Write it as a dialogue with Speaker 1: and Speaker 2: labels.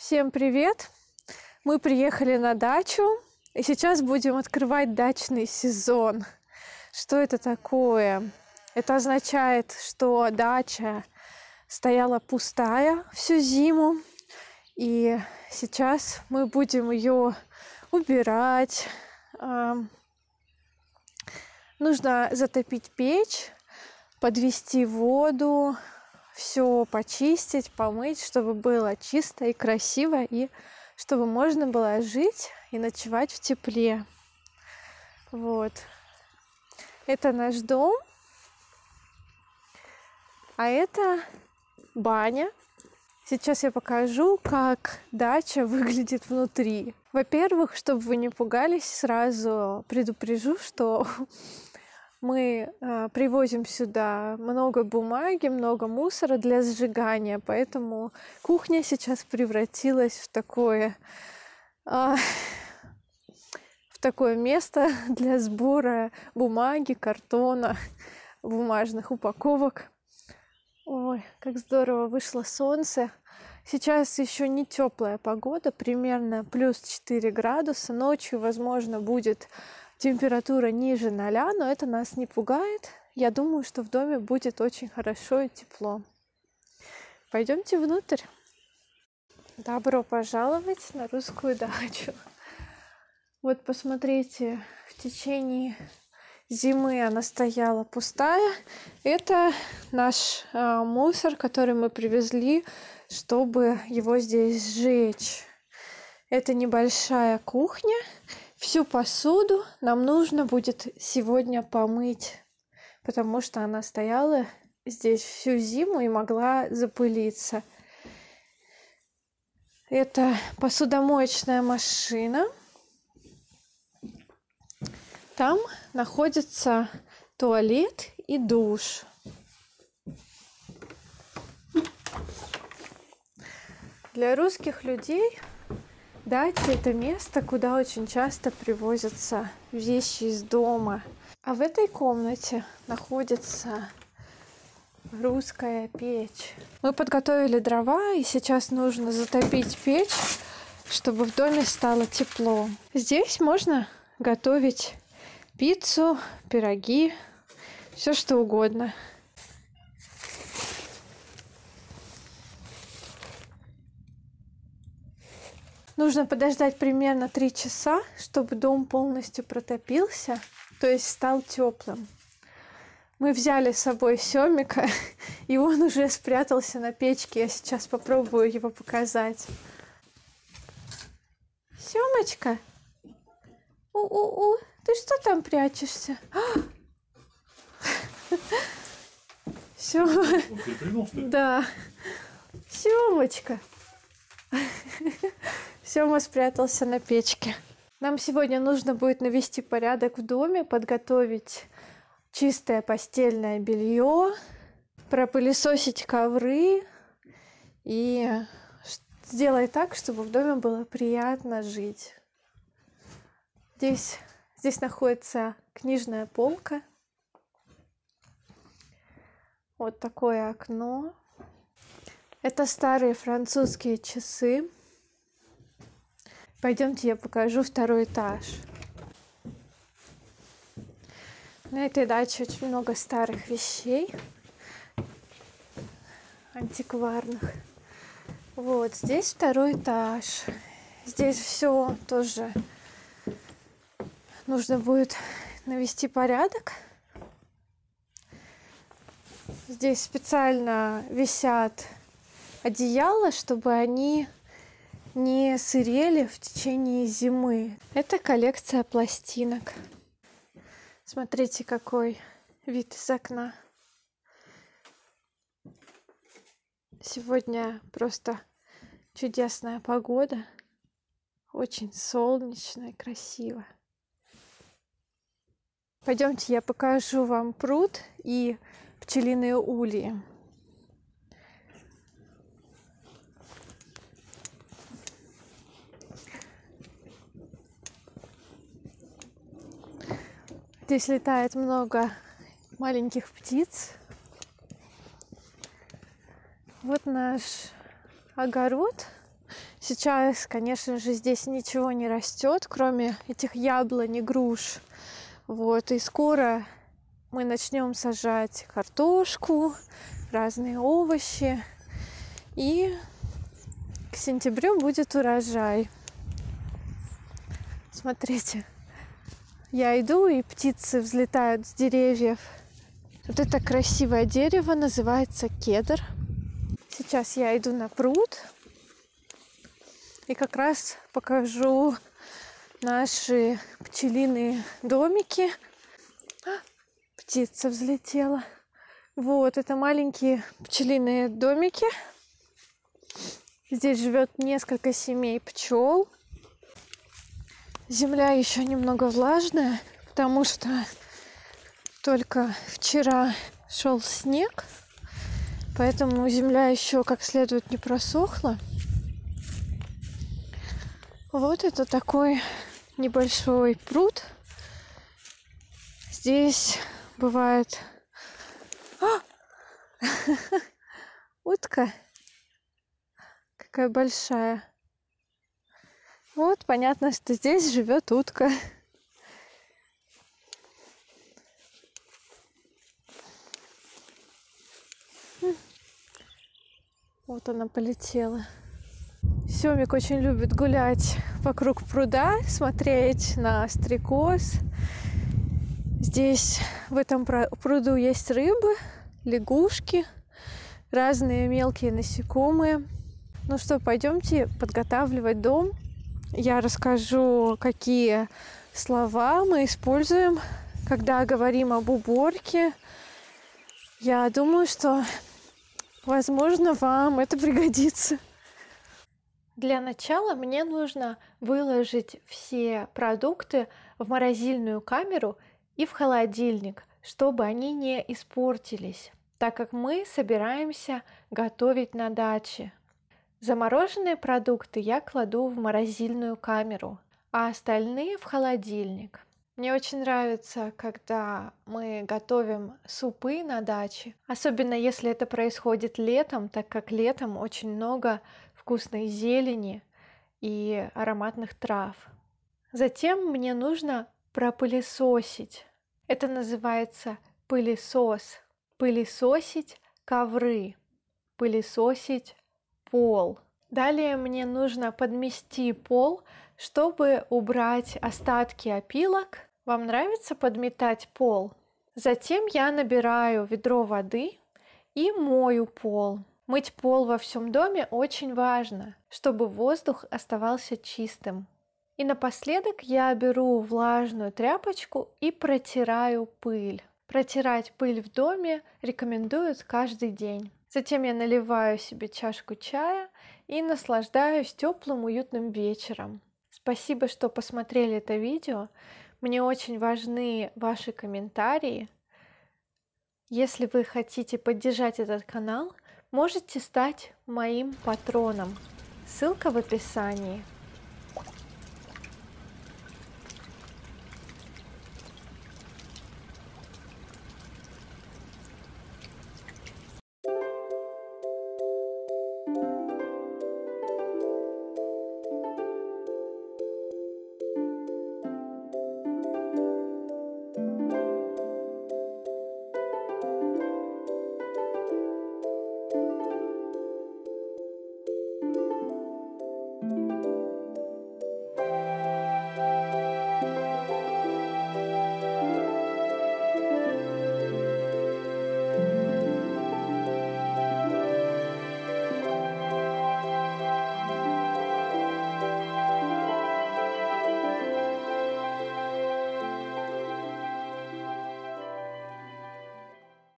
Speaker 1: Всем привет! Мы приехали на дачу и сейчас будем открывать дачный сезон. Что это такое? Это означает, что дача стояла пустая всю зиму, и сейчас мы будем ее убирать. Нужно затопить печь, подвести воду, все почистить, помыть, чтобы было чисто и красиво, и чтобы можно было жить и ночевать в тепле. Вот. Это наш дом. А это баня. Сейчас я покажу, как дача выглядит внутри. Во-первых, чтобы вы не пугались, сразу предупрежу, что мы э, привозим сюда много бумаги, много мусора для сжигания, поэтому кухня сейчас превратилась в такое э, в такое место для сбора бумаги, картона, бумажных упаковок. Ой, как здорово вышло солнце. Сейчас еще не теплая погода, примерно плюс 4 градуса. Ночью, возможно, будет температура ниже ноля, но это нас не пугает. Я думаю, что в доме будет очень хорошо и тепло. Пойдемте внутрь. Добро пожаловать на русскую дачу. Вот посмотрите, в течение зимы она стояла пустая. Это наш э, мусор, который мы привезли, чтобы его здесь сжечь. Это небольшая кухня. Всю посуду нам нужно будет сегодня помыть, потому что она стояла здесь всю зиму и могла запылиться. Это посудомоечная машина. Там находится туалет и душ. Для русских людей Дача – это место, куда очень часто привозятся вещи из дома. А в этой комнате находится русская печь. Мы подготовили дрова, и сейчас нужно затопить печь, чтобы в доме стало тепло. Здесь можно готовить пиццу, пироги, все что угодно. Нужно подождать примерно 3 часа, чтобы дом полностью протопился, то есть стал теплым. Мы взяли с собой Семика, и он уже спрятался на печке. Я сейчас попробую его показать. Семочка, у-у-у, ты что там прячешься? Сема. Да. Семочка. Сема спрятался на печке. Нам сегодня нужно будет навести порядок в доме, подготовить чистое постельное белье, пропылесосить ковры и сделать так, чтобы в доме было приятно жить. Здесь, здесь находится книжная полка. Вот такое окно. Это старые французские часы. Пойдемте, я покажу второй этаж. На этой даче очень много старых вещей, антикварных. Вот здесь второй этаж. Здесь все тоже нужно будет навести порядок. Здесь специально висят одеяла, чтобы они не сырели в течение зимы. Это коллекция пластинок. Смотрите, какой вид из окна. Сегодня просто чудесная погода. Очень солнечно и красиво. Пойдемте, я покажу вам пруд и пчелиные ульи. Здесь летает много маленьких птиц. Вот наш огород. Сейчас, конечно же, здесь ничего не растет, кроме этих яблонь и груш. Вот, и скоро мы начнем сажать картошку, разные овощи. И к сентябрю будет урожай. Смотрите, я иду, и птицы взлетают с деревьев. Вот это красивое дерево называется кедр. Сейчас я иду на пруд и как раз покажу наши пчелиные домики. А, птица взлетела. Вот, это маленькие пчелиные домики. Здесь живет несколько семей пчел. Земля еще немного влажная, потому что только вчера шел снег, поэтому земля еще как следует не просохла. Вот это такой небольшой пруд. Здесь бывает а! утка. Какая большая. Вот понятно, что здесь живет утка. Вот она полетела. Семик очень любит гулять вокруг пруда, смотреть на стрекоз. Здесь в этом пруду есть рыбы, лягушки, разные мелкие насекомые. Ну что, пойдемте подготавливать дом. Я расскажу, какие слова мы используем, когда говорим об уборке. Я думаю, что, возможно, вам это пригодится. Для начала мне нужно выложить все продукты в морозильную камеру и в холодильник, чтобы они не испортились, так как мы собираемся готовить на даче. Замороженные продукты я кладу в морозильную камеру, а остальные в холодильник. Мне очень нравится, когда мы готовим супы на даче, особенно если это происходит летом, так как летом очень много вкусной зелени и ароматных трав. Затем мне нужно пропылесосить. Это называется пылесос. Пылесосить ковры, пылесосить пол. Далее мне нужно подмести пол, чтобы убрать остатки опилок. Вам нравится подметать пол? Затем я набираю ведро воды и мою пол. Мыть пол во всем доме очень важно, чтобы воздух оставался чистым. И напоследок я беру влажную тряпочку и протираю пыль. Протирать пыль в доме рекомендуют каждый день. Затем я наливаю себе чашку чая и наслаждаюсь теплым уютным вечером. Спасибо, что посмотрели это видео. Мне очень важны ваши комментарии. Если вы хотите поддержать этот канал, можете стать моим патроном. Ссылка в описании.